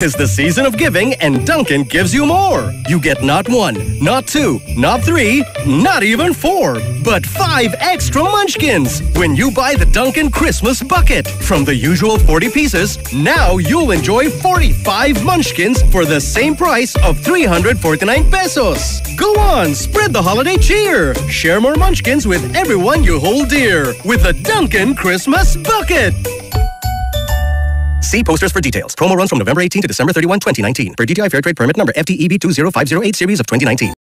Tis the season of giving, and Dunkin' gives you more. You get not one, not two, not three, not even four, but five extra munchkins when you buy the Dunkin' Christmas bucket. From the usual 40 pieces, now you'll enjoy 45 munchkins for the same price of 349 pesos. Go on, spread the holiday cheer. Share more munchkins with everyone you hold dear with the Dunkin' Christmas bucket. See posters for details. Promo runs from November 18 to December 31, 2019. Per DTI Fairtrade permit number FTEB 20508 series of 2019.